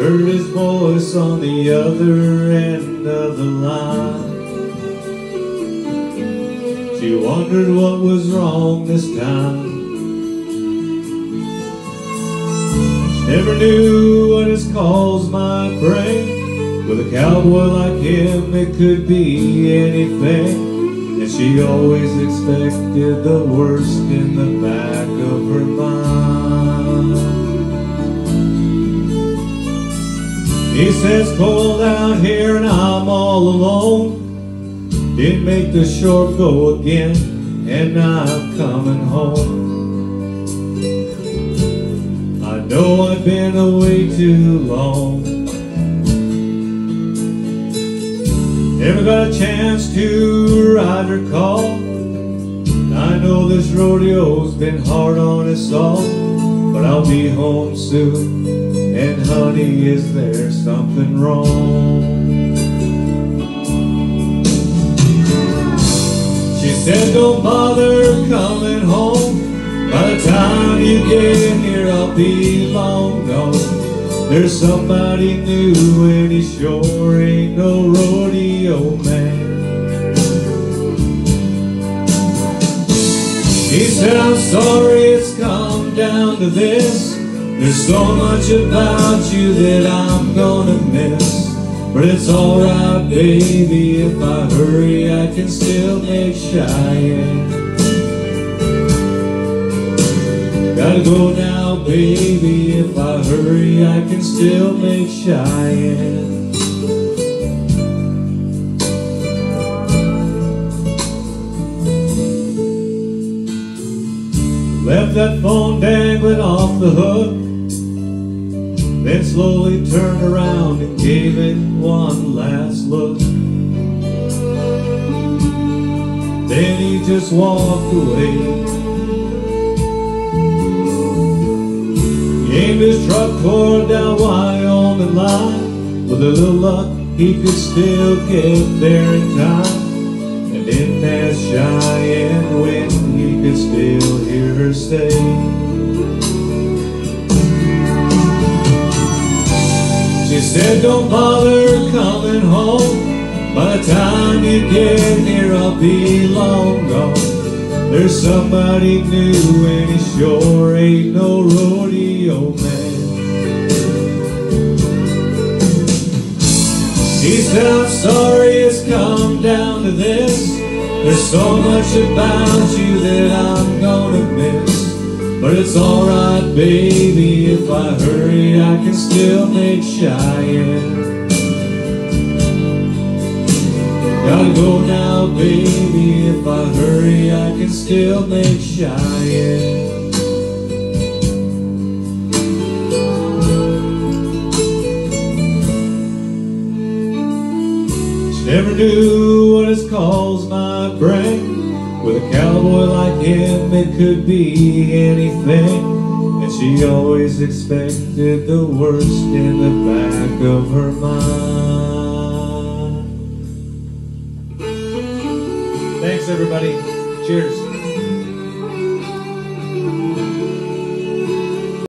heard his voice on the other end of the line. She wondered what was wrong this time. She never knew what his calls might bring. With a cowboy like him, it could be anything. And she always expected the worst in the back of her mind. He says cold out here and I'm all alone. Didn't make the short go again, and I'm coming home. I know I've been away too long. Never got a chance to ride her call. I know this rodeo's been hard on us all, but I'll be home soon. And honey, is there something wrong? She said, don't bother coming home. By the time you get here, I'll be long gone. There's somebody new and he sure ain't no rodeo man. He said, I'm sorry it's down to this. There's so much about you that I'm gonna miss. But it's alright, baby, if I hurry, I can still make Cheyenne. Gotta go now, baby, if I hurry, I can still make Cheyenne. Left that phone dangling off the hook Then slowly turned around and gave it one last look. Then he just walked away. Aimed his truck toward down Wyoming line. With a little luck he could still get there in time. And in that Cheyenne say She said don't bother coming home. By the time you get here I'll be long gone. There's somebody new and he sure ain't no rodeo man. He said, I'm sorry it's come down to this. There's so much about you that I'm gonna miss. But it's alright, baby, if I hurry, I can still make Cheyenne. Gotta go now, baby, if I hurry, I can still make Cheyenne. Never knew what his calls him, it could be anything. And she always expected the worst in the back of her mind. Thanks, everybody. Cheers.